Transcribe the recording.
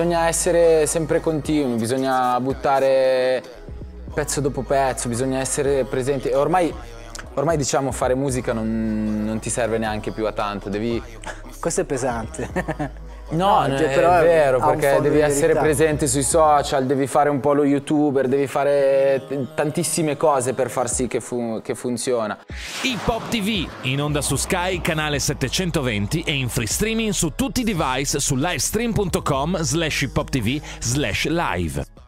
bisogna essere sempre continui, bisogna buttare pezzo dopo pezzo, bisogna essere presenti. Ormai, ormai diciamo fare musica non, non ti serve neanche più a tanto, devi... Questo è pesante. No, no cioè, è però vero, ha un perché devi di essere verità. presente sui social, devi fare un po' lo youtuber, devi fare tantissime cose per far sì che, fu- che funziona. Hip Hop TV, in onda su Sky, canale 720 e in free streaming su tutti i device su livestream.com slash hiphoptv slash live.